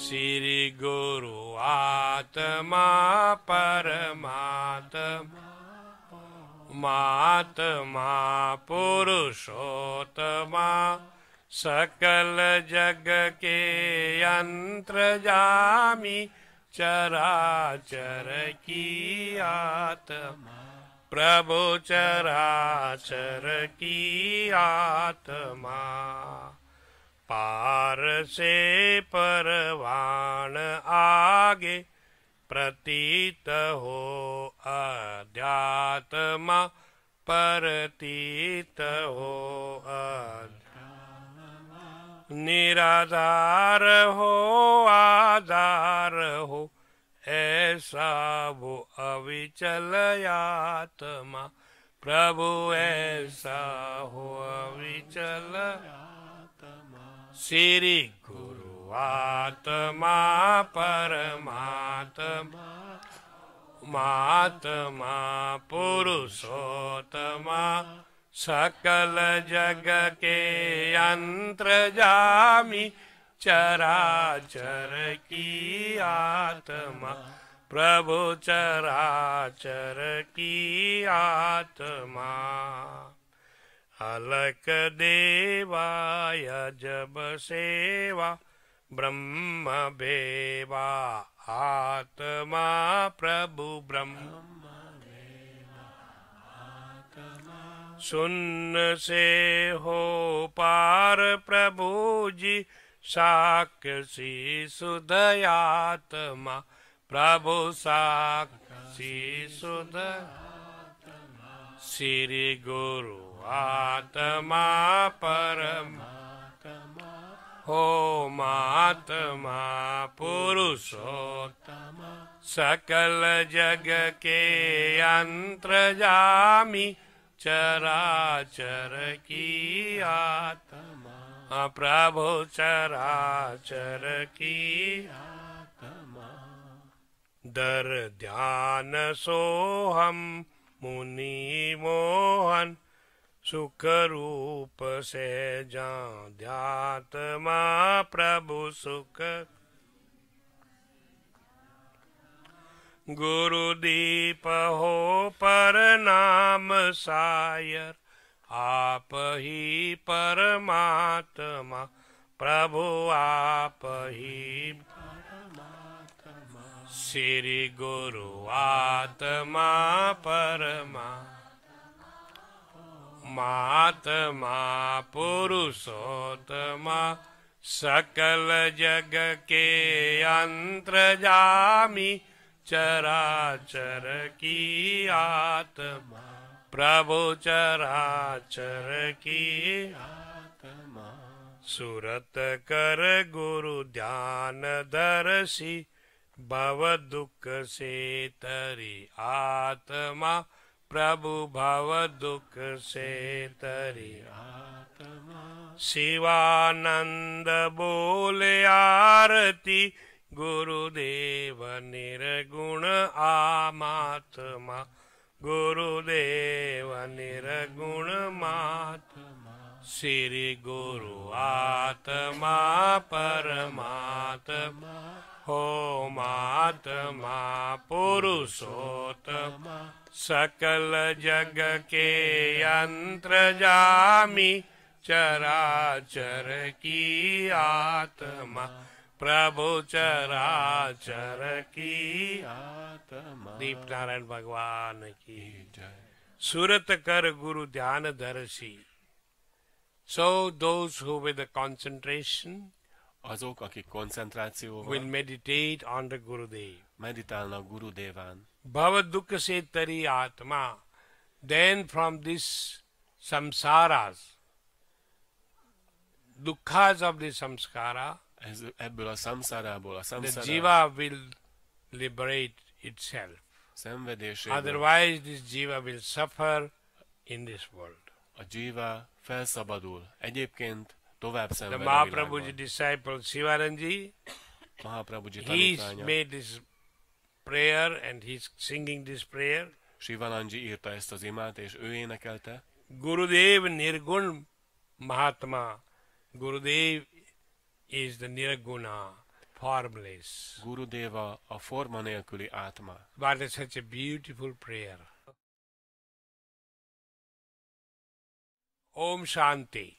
श्री गुरु आत्मा परमात्मा मात्मा पुरुषोत्तमा सकल जग के यंत्र जामी चराचर की आत्मा प्रभु चराचर की आत्मा पार से परवान आगे प्रतीत हो अध्यात्मा परतीत हो निराधार हो, आधार हो, ऐसा वो अविचल आत्मा। प्रभु, ऐसा हो अविचल श्री गुरु आत्मा परमात्मा मात्मा पुरुषोत्तमा, सकल जग के यंत्र जामी चराचर की आत्मा, प्रभु चराचर की आत्मा। अलक देवाय जब सेवा, ब्रह्म बेवा आत्मा प्रभु ब्रह्म। सुन से हो पार प्रभु जी साक्षी सुदयात्मा प्रभु साक्षी सुध श्री गुरु आत्मा परमात्मा हो मात्मा पुरुषोत्तमा, सकल जग के यंत्र जामी चराचर की आत्मा। प्रभु चराचर की आत्मा। दर ध्यान सोहम मुनि मोहन सुख रूप से जा ध्यात्मा प्रभु सुख। गुरुदीप हो पर नाम सायर, आप ही परमात्मा, प्रभु आप ही श्री गुरु आत्मा परमा। मात्मा पुरुषोत्तमा, सकल जग के यंत्र जामी चराचर की आत्मा। प्रभु चराचर की आत्मा। सुरत कर गुरु ध्यान दर्शी भव दुख से तरी आत्मा, प्रभु भव दुख से तरी आत्मा। शिवानंद बोले आरती, गुरुदेव निर्गुण आमात्मा। गुरुदेव निर्गुण मात्मा। श्री गुरु आत्मा परमात्मा। हो मात्मा पुरुषोत्तमा। सकल जग के यंत्र जामी चराचर की आत्मा। प्रभु चराचर की आत्मा। दीप नारायण भगवान की सूरत कर गुरु ध्यान दर्शी। So those who with concentration Azok, akik koncentrációval will meditate on the Gurudev. meditálnak Guru Deván, Bhava dukkha se tari atma. Then from this samsaras, dukkhas of the samskara, ez, ebből a samszárából, a the samszára jiva will liberate itself. szenvedéséből Otherwise, this jiva will suffer in this world. a jiva felszabadul. Egyébként The Mahaprabhuji disciple Shivaranji, Mahaprabhuji he's made this prayer and he's singing this prayer. Shivananji írta ezt az imát, és ő énekelte. Gurudev Nirgun Mahatma. Gurudev is the Nirguna. formless. Gurudeva a forma nélküli átma. But it's such a beautiful prayer. Om Shanti.